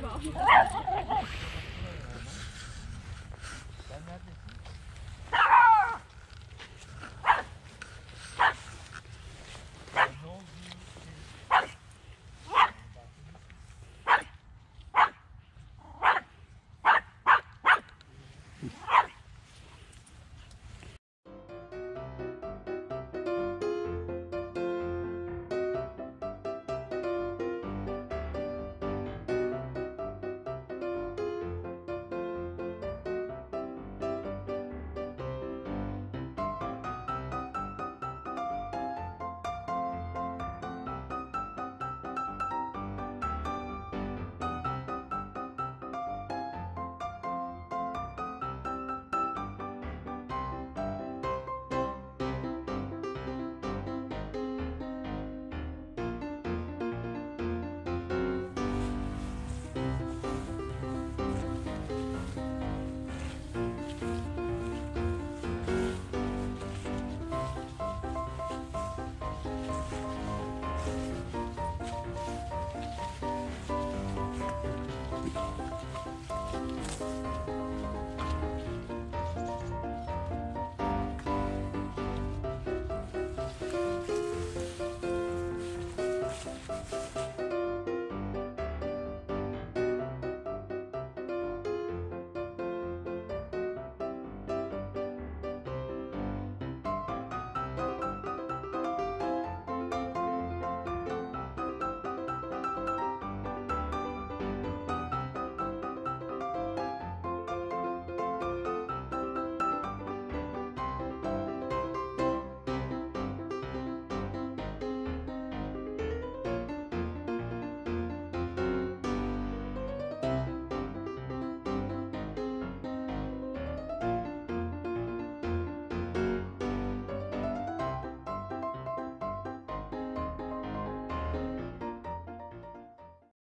about